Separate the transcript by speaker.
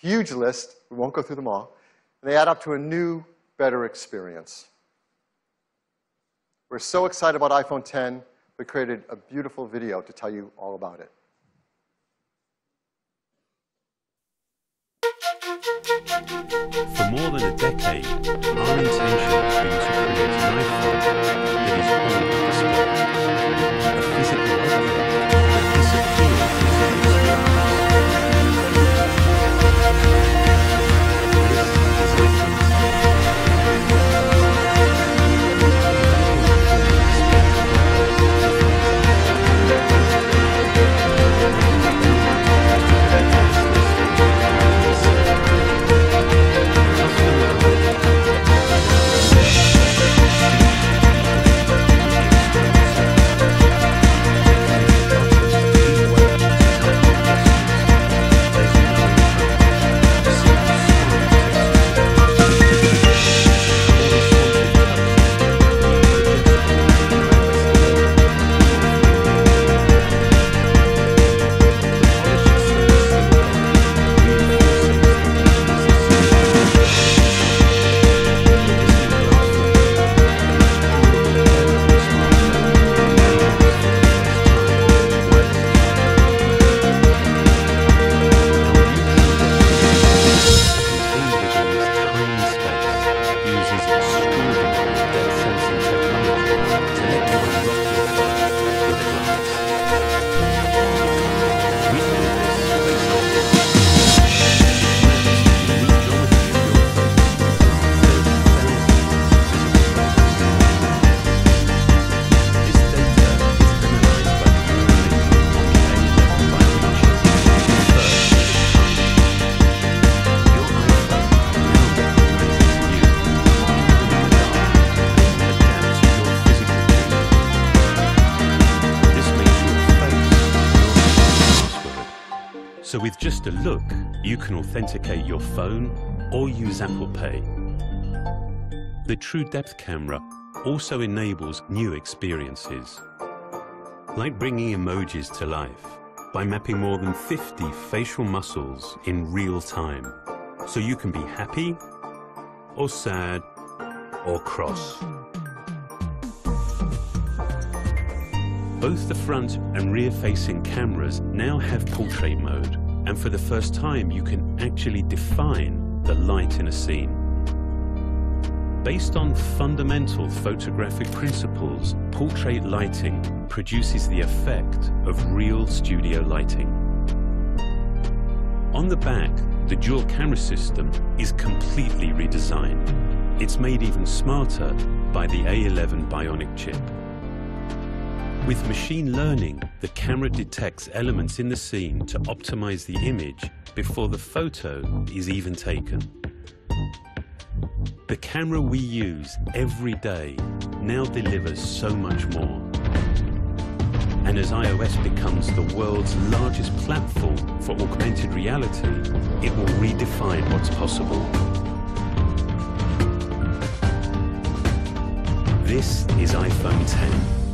Speaker 1: huge list. We won't go through them all. And they add up to a new, better experience. We're so excited about iPhone 10, we created a beautiful video to tell you all about it.
Speaker 2: For more than a decade, our intention has been to create an iPhone So with just a look, you can authenticate your phone or use Apple Pay. The True Depth camera also enables new experiences, like bringing emojis to life by mapping more than 50 facial muscles in real time, so you can be happy or sad or cross. Both the front and rear facing cameras now have portrait mode, and for the first time you can actually define the light in a scene. Based on fundamental photographic principles, portrait lighting produces the effect of real studio lighting. On the back, the dual camera system is completely redesigned. It's made even smarter by the A11 Bionic chip. With machine learning, the camera detects elements in the scene to optimize the image before the photo is even taken. The camera we use every day now delivers so much more. And as iOS becomes the world's largest platform for augmented reality, it will redefine what's possible. This is iPhone 10.